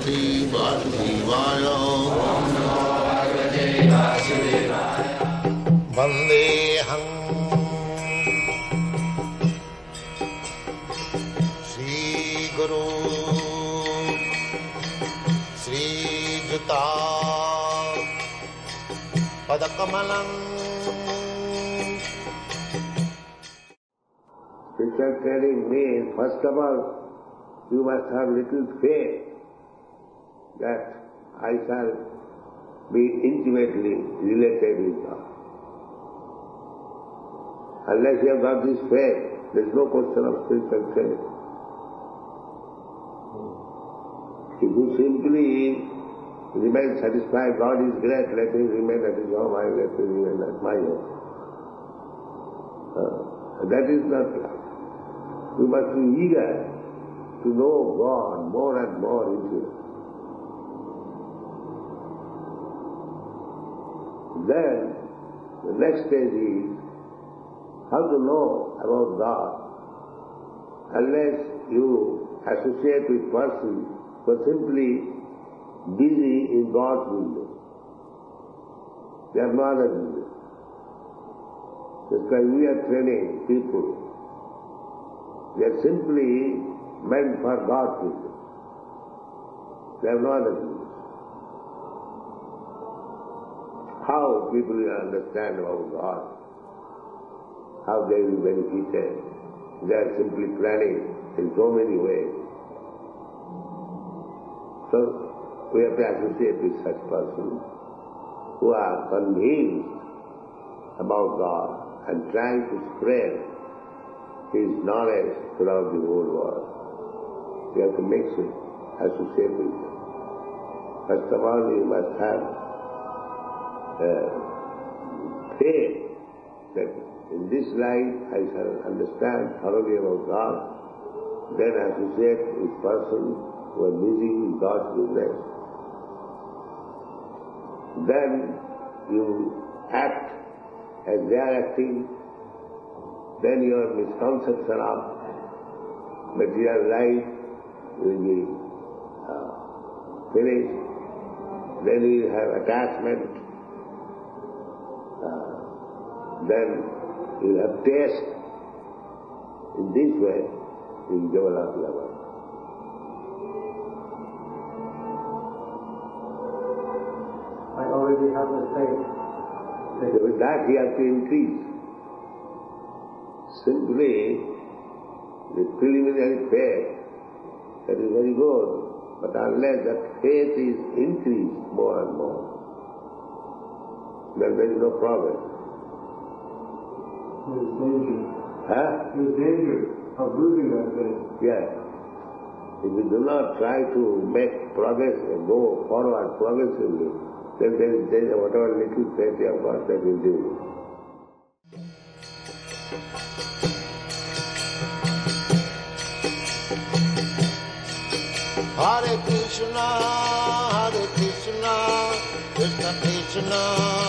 Bhagavate Vasudevaya Vandeham Sri Guru Sri Juta Padakamalam Spiritual training means, first of all, you must have little faith that I shall be intimately related with God. Unless you have got this faith, there is no question of spiritual training. If you simply remain satisfied, God is great, let him remain at his home, I let him remain at my home. Uh, that is not love. You must be eager to know God more and more intimately. Then the next stage is how to know about God unless you associate with persons who are simply busy in God's business. They have no other business. That's why we are training people. They are simply meant for God's business. They have no other business. How people will understand about God, how they will be benefited. They are simply planning in so many ways. So we have to associate with such persons who are convinced about God and trying to spread His knowledge throughout the whole world. We have to make it, associate with them. First of all, we must have uh, faith that in this life I shall understand thoroughly about God, then associate with persons who are in God's business. Then you act as they are acting, then your misconception of material life will be uh, finished. Then you have attachment. Then you have taste. In this way, you develop love. I already have the faith. So with that he has to increase. Simply the preliminary faith, that is very good, but unless that faith is increased more and more, then there is no progress. There's danger. Huh? There's danger of losing that faith. Yes. If we do not try to make progress, and go forward progressively, then there is, there is whatever little faith you have got, that will do. Hare Krishna, Hare Krishna, Krishna Krishna,